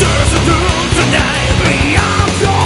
There's a room tonight beyond your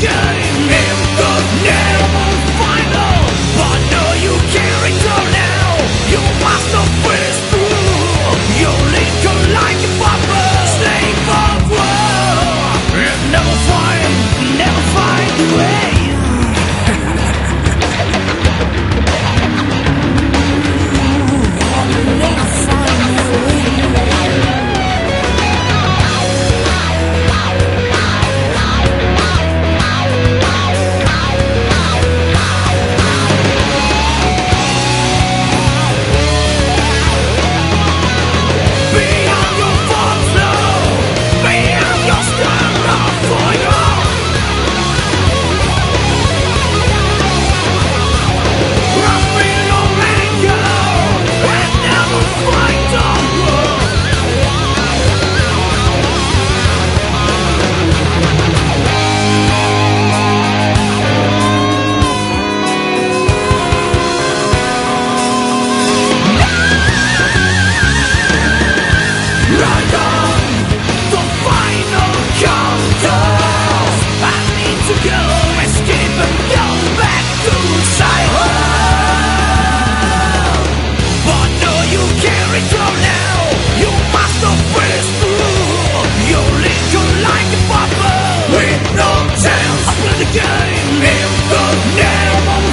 game. no chance. I play the game in the game.